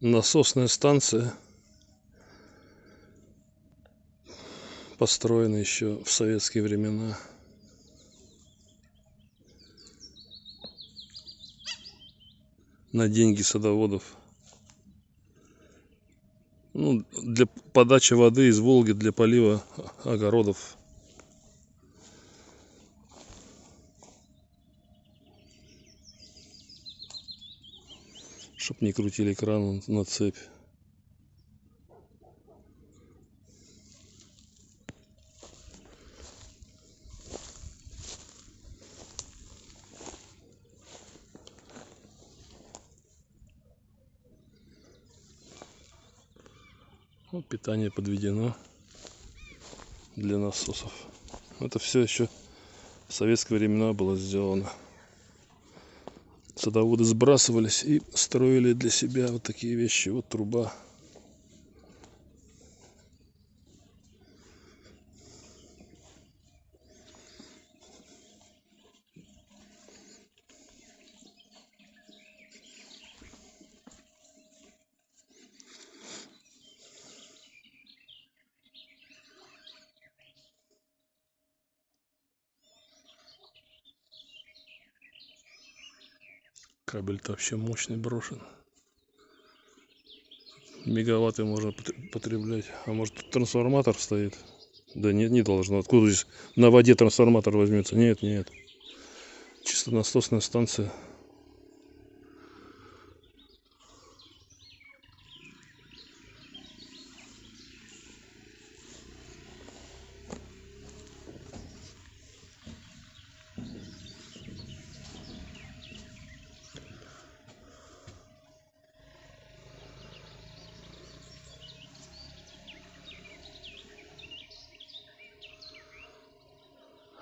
насосная станция построена еще в советские времена. На деньги садоводов. Ну, для подачи воды из Волги для полива огородов чтоб не крутили кран на цепь Вот питание подведено для насосов. Это все еще в советские времена было сделано. Садоводы сбрасывались и строили для себя вот такие вещи. Вот труба Кабель-то вообще мощный брошен. Мегаватты можно потреблять. А может тут трансформатор стоит? Да нет, не должно. Откуда здесь на воде трансформатор возьмется? Нет, нет. Чисто насосная станция.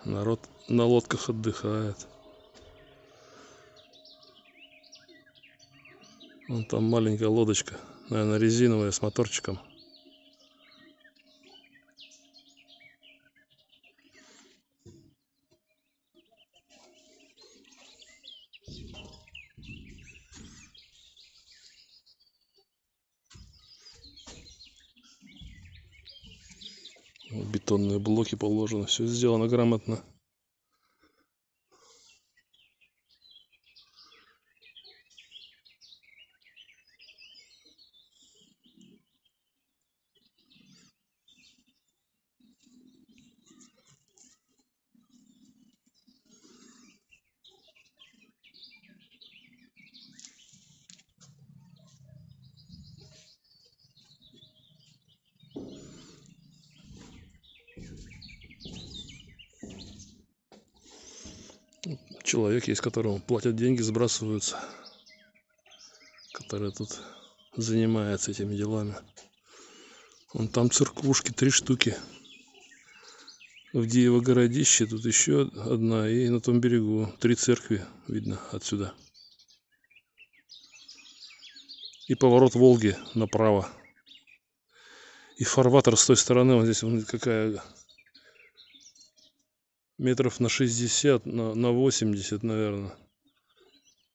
Народ на лодках отдыхает. Вон там маленькая лодочка, наверное, резиновая с моторчиком. Бетонные блоки положены. Все сделано грамотно человек есть, которому платят деньги, сбрасываются, который тут занимается этими делами. Вон там церквушки, три штуки. В Диево городище, тут еще одна, и на том берегу три церкви видно отсюда. И поворот Волги направо. И фарватер с той стороны, вот здесь вон какая метров на 60, на, на 80, наверное.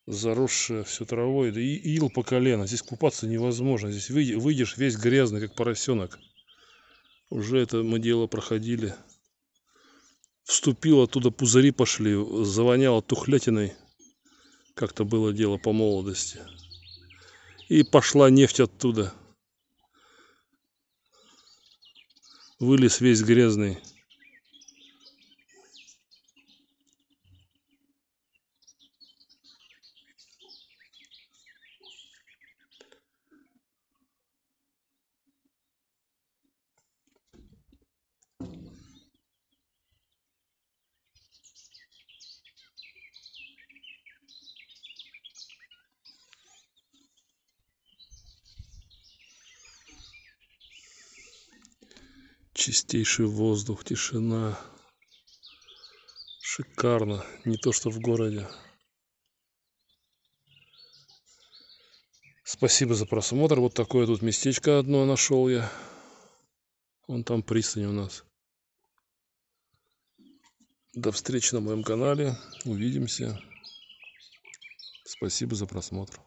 Заросшее все травой. Да и ил по колено. Здесь купаться невозможно. Здесь выйдешь весь грязный, как поросенок. Уже это мы дело проходили. Вступил оттуда, пузыри пошли. Завоняло тухлятиной. Как-то было дело по молодости. И пошла нефть оттуда. Вылез весь грязный. Чистейший воздух, тишина. Шикарно, не то что в городе. Спасибо за просмотр. Вот такое тут местечко одно нашел я. Вон там пристань у нас. До встречи на моем канале. Увидимся. Спасибо за просмотр.